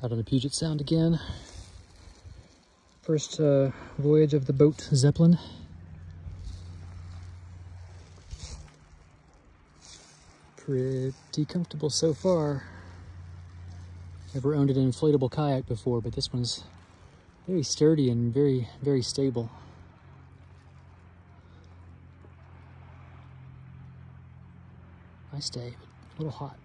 Out on the Puget Sound again. First uh, voyage of the BŌTE Zeppelin. Pretty comfortable so far. Never owned an inflatable kayak before, but this one's very sturdy and very, very stable. Nice day, but a little hot.